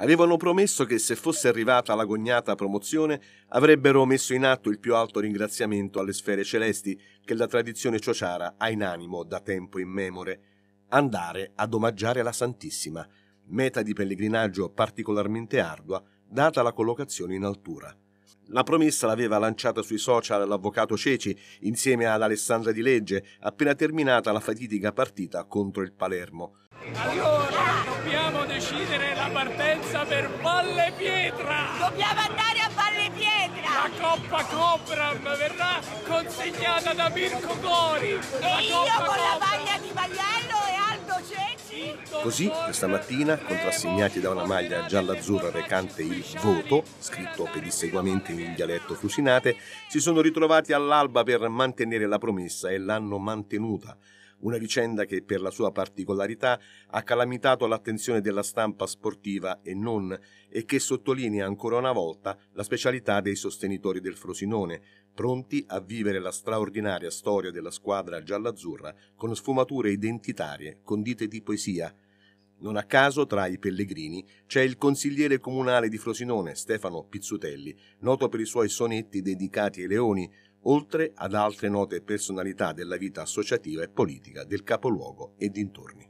Avevano promesso che se fosse arrivata la gognata promozione avrebbero messo in atto il più alto ringraziamento alle sfere celesti che la tradizione ciociara ha in animo da tempo immemore, andare ad omaggiare la Santissima, meta di pellegrinaggio particolarmente ardua data la collocazione in altura. La promessa l'aveva lanciata sui social l'avvocato Ceci insieme ad Alessandra Di Legge appena terminata la fatidica partita contro il Palermo. Allora, dobbiamo decidere la partenza per Valle Pietra! Dobbiamo andare a Valle Pietra! La Coppa Cobram verrà consegnata da Mirko Gori! E io con la maglia di Ceci! Così, questa mattina, contrassegnati da una maglia gialla-azzurra recante il voto, scritto pedissequamente in dialetto frusinate, si sono ritrovati all'alba per mantenere la promessa e l'hanno mantenuta una vicenda che per la sua particolarità ha calamitato l'attenzione della stampa sportiva e non, e che sottolinea ancora una volta la specialità dei sostenitori del Frosinone, pronti a vivere la straordinaria storia della squadra gialla-azzurra con sfumature identitarie, condite di poesia. Non a caso tra i pellegrini c'è il consigliere comunale di Frosinone, Stefano Pizzutelli, noto per i suoi sonetti dedicati ai leoni, oltre ad altre note personalità della vita associativa e politica del capoluogo e dintorni.